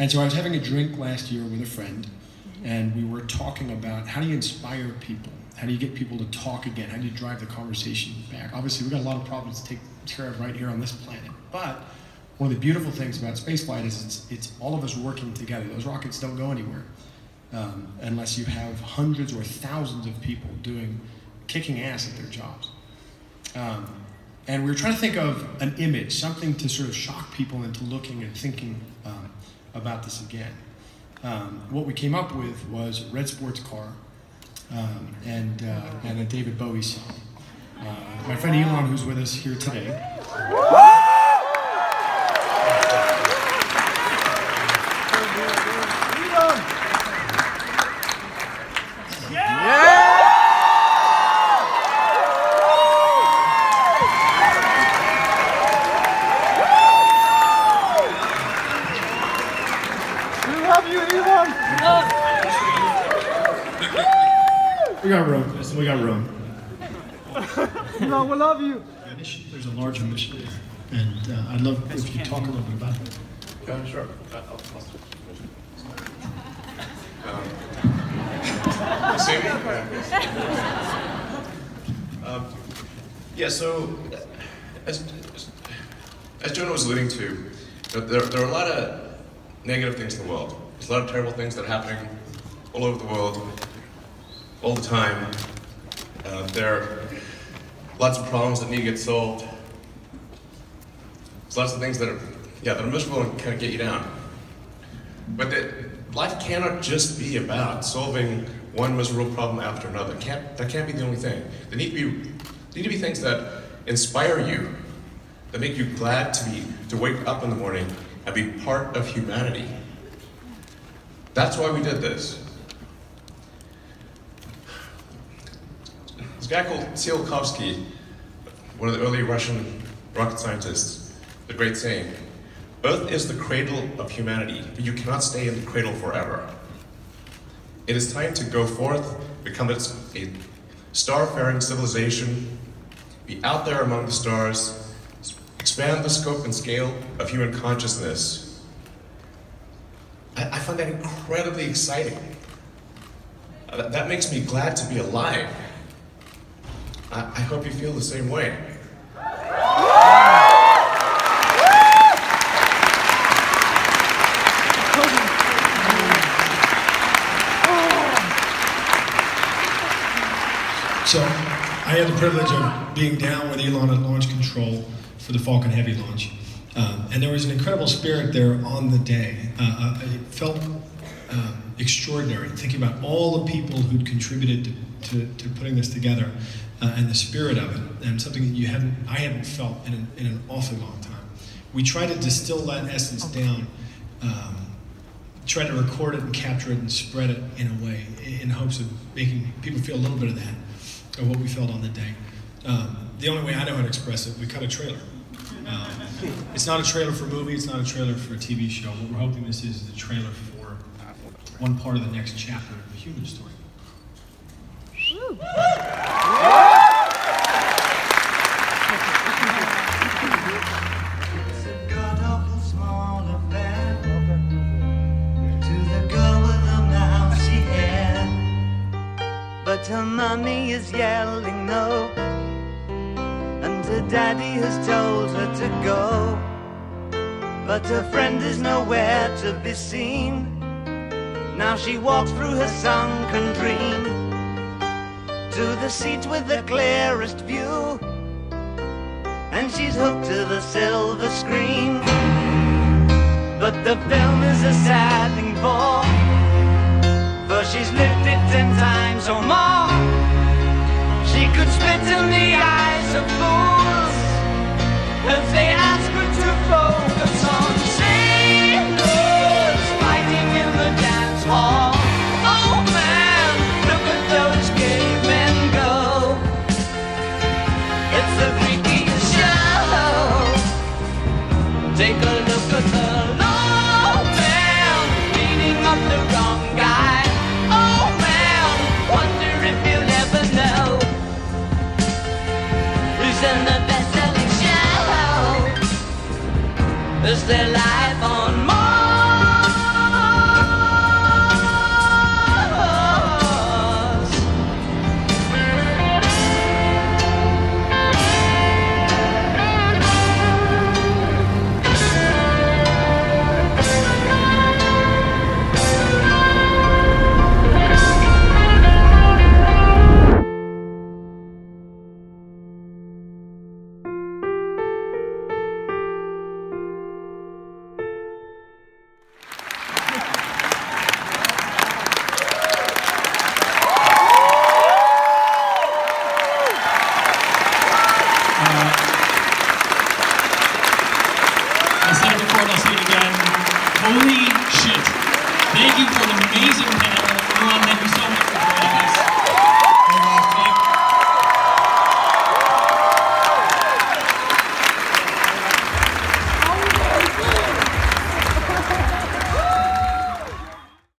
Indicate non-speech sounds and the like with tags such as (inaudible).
And so I was having a drink last year with a friend, and we were talking about how do you inspire people? How do you get people to talk again? How do you drive the conversation back? Obviously, we've got a lot of problems to take care of right here on this planet. But one of the beautiful things about spaceflight is it's, it's all of us working together. Those rockets don't go anywhere um, unless you have hundreds or thousands of people doing, kicking ass at their jobs. Um, and we were trying to think of an image, something to sort of shock people into looking and thinking um, about this again. Um, what we came up with was red sports car um, and, uh, and a David Bowie song. Uh, my friend Elon, who's with us here today. Got room. no, we love you. There's a larger mission, and uh, I'd love if you talk a little bit about it. Yeah, sure. Uh, I'll, I'll (laughs) um. (laughs) Um, yeah, so as, as Jonah was alluding to, there, there are a lot of negative things in the world. There's a lot of terrible things that are happening all over the world, all the time. Uh, there are lots of problems that need to get solved. There's lots of things that are, yeah, that are miserable and kind of get you down. But that life cannot just be about solving one miserable problem after another. Can't, that can't be the only thing. There need to be, need to be things that inspire you, that make you glad to be to wake up in the morning and be part of humanity. That's why we did this. Called Tsiolkovsky, one of the early Russian rocket scientists, the great saying, Earth is the cradle of humanity, but you cannot stay in the cradle forever. It is time to go forth, become a star-faring civilization, be out there among the stars, expand the scope and scale of human consciousness. I, I find that incredibly exciting. That, that makes me glad to be alive. I, I hope you feel the same way. So I had the privilege of being down with Elon at launch control for the Falcon Heavy launch. Um, and there was an incredible spirit there on the day. Uh, uh felt um, extraordinary, thinking about all the people who'd contributed to, to, to putting this together uh, and the spirit of it, and something that you haven't, I hadn't felt in an, in an awfully long time. We try to distill that essence down, um, try to record it and capture it and spread it in a way, in hopes of making people feel a little bit of that of what we felt on the day. Um, the only way I know how to express it, we cut a trailer. Um, it's not a trailer for a movie, it's not a trailer for a TV show. What we're hoping this is the trailer for one part of the next chapter of the human story. But her mommy is yelling no. And her daddy has told her to go. But her friend is nowhere to be seen Now she walks through her sunken dream To the seat with the clearest view And she's hooked to the silver screen. But the film is a sad thing for For she's lived it ten times or more. She could spit in the eyes of fools If they Is there life on Holy shit! Thank you for an amazing panel. everyone. thank you so much.